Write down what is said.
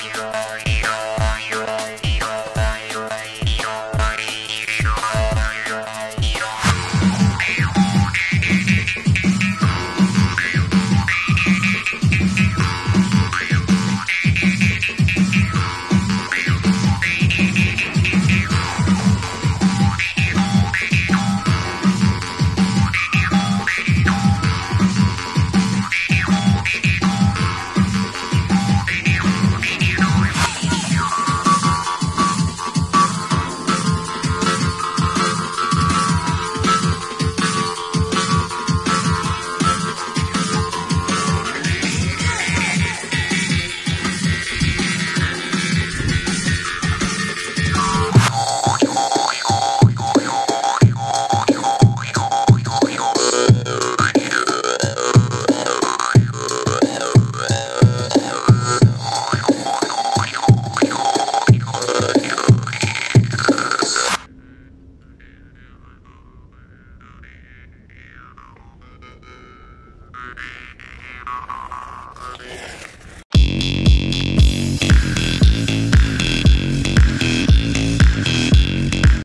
Yeah. Ready?